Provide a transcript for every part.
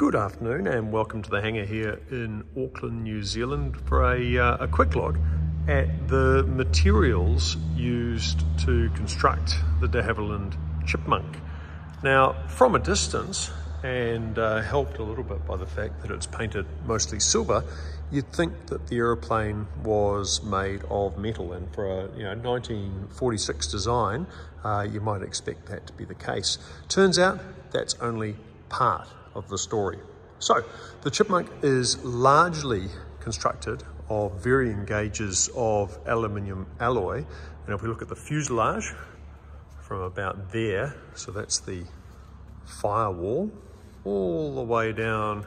Good afternoon and welcome to the hangar here in Auckland, New Zealand for a, uh, a quick look at the materials used to construct the de Havilland Chipmunk. Now, from a distance, and uh, helped a little bit by the fact that it's painted mostly silver, you'd think that the aeroplane was made of metal and for a you know 1946 design uh, you might expect that to be the case. Turns out that's only part of the story. So the Chipmunk is largely constructed of varying gauges of aluminium alloy and if we look at the fuselage from about there, so that's the firewall, all the way down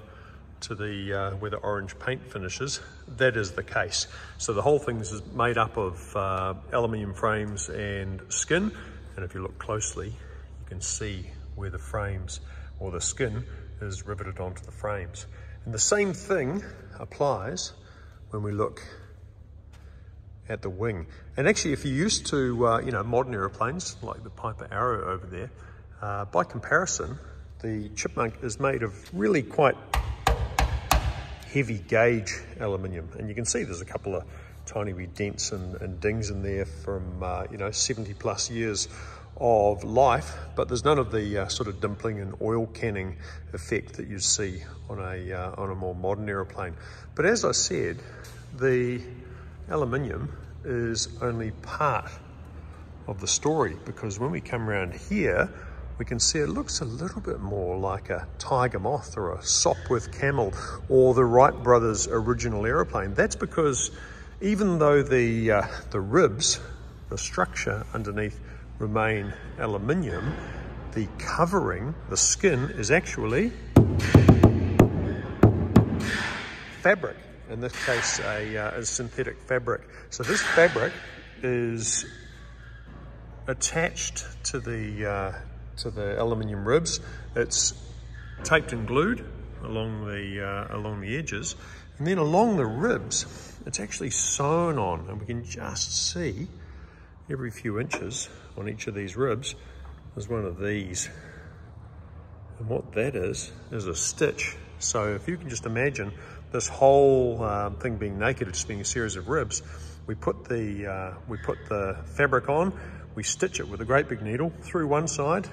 to the uh, where the orange paint finishes, that is the case. So the whole thing is made up of uh, aluminium frames and skin. And if you look closely, you can see where the frames or the skin is riveted onto the frames. And the same thing applies when we look at the wing. And actually, if you're used to, uh, you know, modern aeroplanes like the Piper Arrow over there, uh, by comparison, the Chipmunk is made of really quite heavy gauge aluminium. And you can see there's a couple of tiny wee dents and, and dings in there from, uh, you know, 70 plus years of life, but there's none of the uh, sort of dimpling and oil canning effect that you see on a, uh, on a more modern aeroplane. But as I said, the aluminium is only part of the story because when we come around here, we can see it looks a little bit more like a tiger moth or a Sopwith camel or the Wright brothers original aeroplane. That's because even though the, uh, the ribs, the structure underneath remain aluminium, the covering, the skin is actually fabric. In this case, a, uh, a synthetic fabric. So this fabric is attached to the uh, to the aluminium ribs. It's taped and glued along the, uh, along the edges. And then along the ribs, it's actually sewn on and we can just see every few inches on each of these ribs, is one of these. And what that is, is a stitch. So if you can just imagine this whole um, thing being naked, it's just being a series of ribs, we put the, uh, we put the fabric on, we stitch it with a great big needle through one side,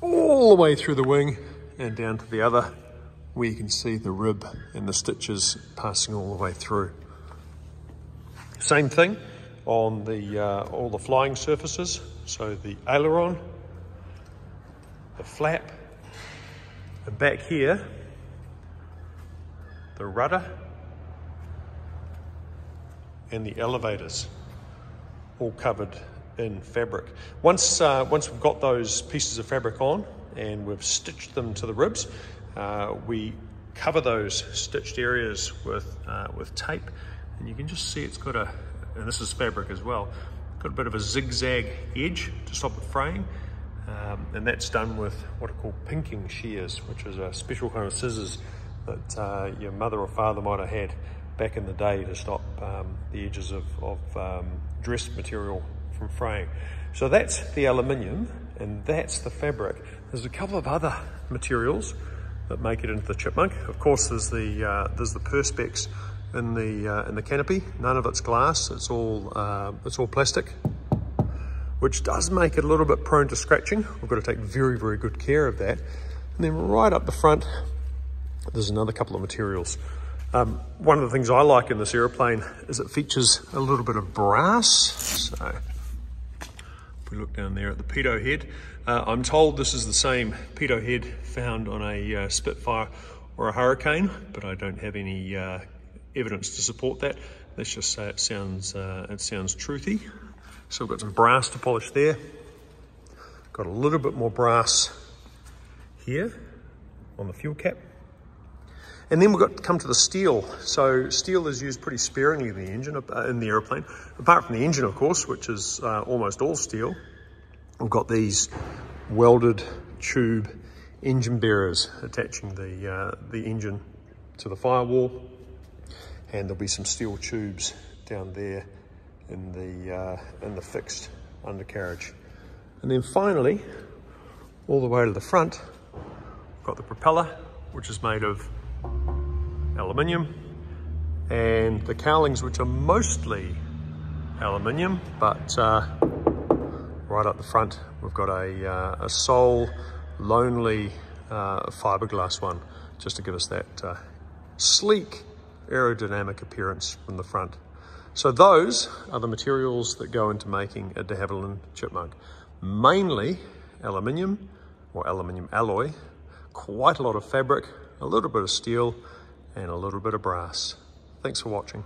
all the way through the wing and down to the other where you can see the rib and the stitches passing all the way through. Same thing on the uh, all the flying surfaces. So the aileron, the flap, and back here, the rudder, and the elevators, all covered in fabric. Once, uh, once we've got those pieces of fabric on and we've stitched them to the ribs, uh, we cover those stitched areas with, uh, with tape and you can just see it's got a, and this is fabric as well, got a bit of a zigzag edge to stop it fraying. Um, and that's done with what are called pinking shears, which is a special kind of scissors that uh, your mother or father might have had back in the day to stop um, the edges of, of um, dress material from fraying. So that's the aluminium and that's the fabric. There's a couple of other materials that make it into the chipmunk. Of course, there's the uh, there's the perspex in the uh, in the canopy. None of it's glass. It's all uh, it's all plastic, which does make it a little bit prone to scratching. We've got to take very very good care of that. And then right up the front, there's another couple of materials. Um, one of the things I like in this aeroplane is it features a little bit of brass. So if we look down there at the pitot head, uh, I'm told this is the same pitot head found on a uh, Spitfire or a Hurricane, but I don't have any uh, evidence to support that. Let's just say it sounds, uh, it sounds truthy. So we've got some brass to polish there. Got a little bit more brass here on the fuel cap. And then we've got to come to the steel. So steel is used pretty sparingly in the engine, uh, in the aeroplane. Apart from the engine, of course, which is uh, almost all steel. We've got these welded tube engine bearers attaching the, uh, the engine to the firewall. And there'll be some steel tubes down there in the, uh, in the fixed undercarriage. And then finally, all the way to the front, we've got the propeller which is made of aluminium, and the cowlings, which are mostly aluminium, but uh, right up the front, we've got a, uh, a sole lonely uh, fiberglass one, just to give us that uh, sleek aerodynamic appearance from the front. So those are the materials that go into making a de Havilland chipmunk. Mainly aluminium or aluminium alloy, quite a lot of fabric, a little bit of steel, and a little bit of brass. Thanks for watching.